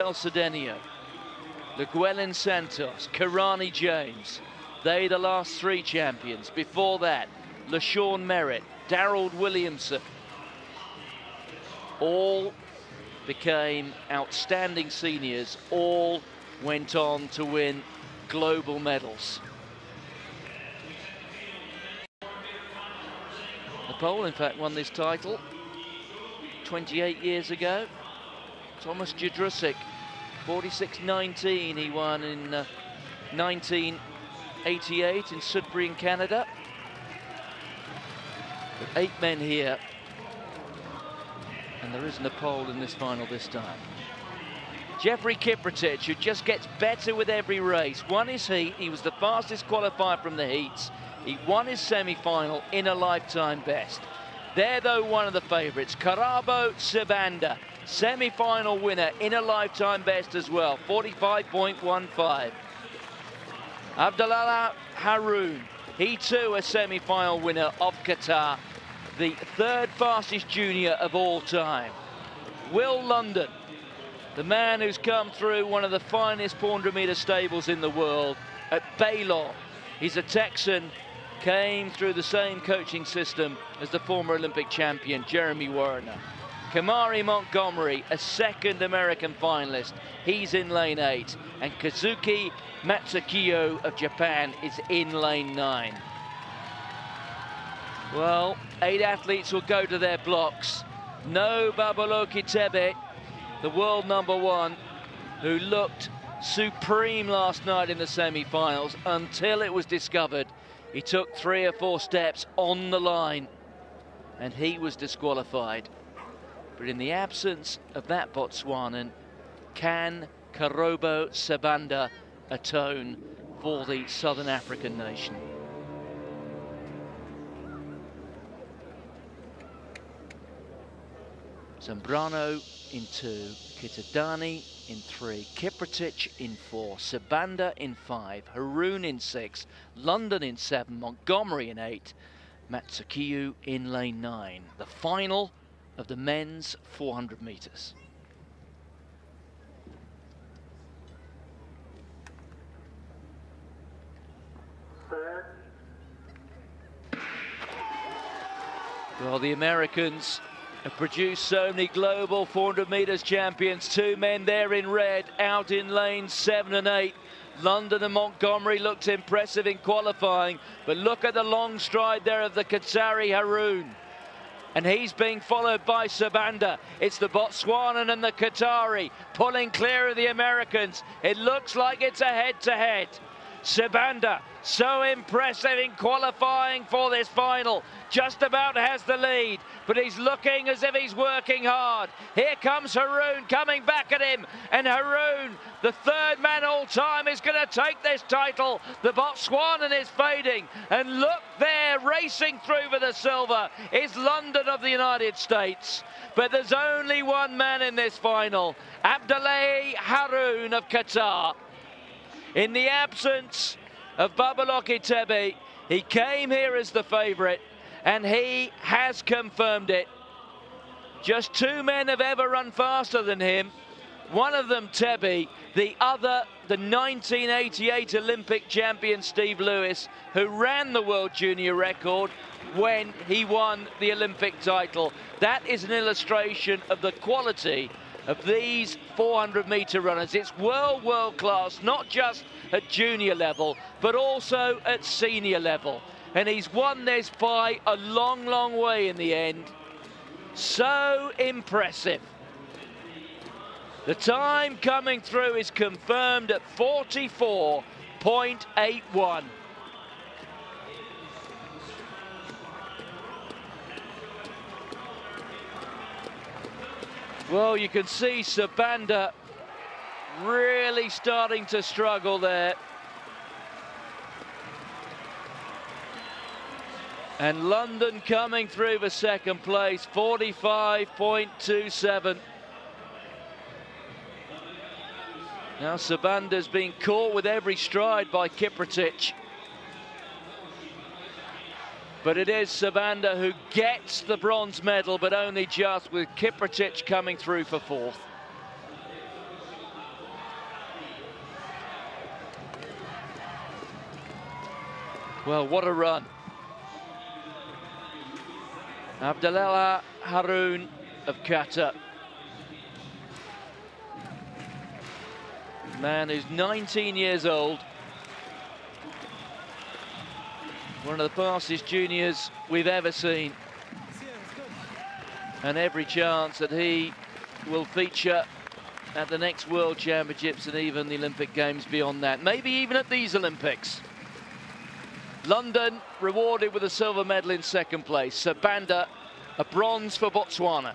El Cedenio, Luguelín Santos, Kirani James. They the last three champions. Before that, LaShawn Merritt, Darold Williamson. All became outstanding seniors. All went on to win global medals. The Pole, in fact, won this title 28 years ago. Thomas Jędrusik, 46-19, he won in uh, 1988 in Sudbury in Canada. With eight men here. And there isn't a pole in this final this time. Jeffrey Kiprotich, who just gets better with every race. Won his heat, he was the fastest qualifier from the heats. He won his semi-final in a lifetime best. They're, though, one of the favourites. Karabo Sibanda, semi-final winner in a lifetime best as well, 45.15. Abdallah Haroun, he too a semi-final winner of Qatar, the third fastest junior of all time. Will London, the man who's come through one of the finest 400 metre stables in the world at Baylor. He's a Texan came through the same coaching system as the former Olympic champion, Jeremy Wariner. Kahmari Montgomery, a second American finalist. He's in lane eight. And Kazuki Matsukiyo of Japan is in lane nine. Well, eight athletes will go to their blocks. No Baboloki Thebe, the world number one, who looked supreme last night in the semi-finals until it was discovered he took three or four steps on the line and he was disqualified. But in the absence of that Botswanan, can Karabo Sibanda atone for the Southern African nation? Zambrano in two, Kitadani in three, Kiprotich in four, Sabanda in five, Haroun in six, London in seven, Montgomery in eight, Matsukiyo in lane nine. The final of the men's 400 metres. Well, the Americans have produced so many global 400 metres champions. Two men there in red, out in lanes seven and eight. London and Montgomery looked impressive in qualifying, but look at the long stride there of the Qatari Haroun. And he's being followed by Sibanda. It's the Botswanan and the Qatari pulling clear of the Americans. It looks like it's a head-to-head. -head. Sibanda, so impressive in qualifying for this final. Just about has the lead, but he's looking as if he's working hard. Here comes Haroun coming back at him, and Haroun, the third man all time, is going to take this title. The Botswanan is fading, and look there, racing through for the silver, is London of the United States. But there's only one man in this final, Abdullahi Haroun of Qatar. In the absence of Baboloki Thebe, he came here as the favourite and he has confirmed it. Just two men have ever run faster than him. One of them, Thebe, the other, the 1988 Olympic champion Steve Lewis, who ran the world junior record when he won the Olympic title. That is an illustration of the quality of these 400 metre runners. It's world, world class, not just at junior level, but also at senior level. And he's won this by a long, long way in the end. So impressive. The time coming through is confirmed at 44.81. Well, you can see Sibanda really starting to struggle there. And London coming through for second place, 45.27. Now Sibanda's being caught with every stride by Kiprotich. But it is Sibanda who gets the bronze medal, but only just with Kiprotich coming through for fourth. Well, what a run. Abdallah Haroun of Qatar. Man who's 19 years old, One of the fastest juniors we've ever seen. And every chance that he will feature at the next World Championships and even the Olympic Games beyond that. Maybe even at these Olympics. London rewarded with a silver medal in second place. Sibanda, a bronze for Botswana.